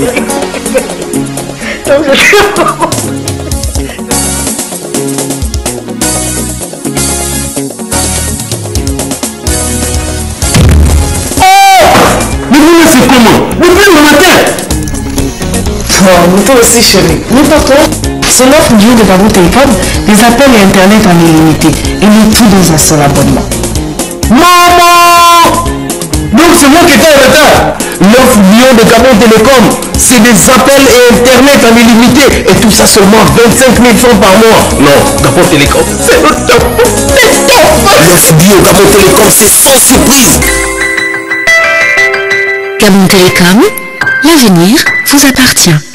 Mais c'est matin Oh, mais toi aussi, chérie. N'importe toi. Son offre du de Babou Télécom, des appels et Internet en illimité. Et le tout dans un seul abonnement. Maman Donc c'est moi qui retard L'offre Lyon de Gabon Télécom, c'est des appels et Internet en illimité. Et tout ça seulement 25 000 francs par mois. Non, Gabon Télécom, c'est le top C'est top L'offre Lyon Gabon Télécom, c'est sans surprise Gabon Télécom, l'avenir vous appartient.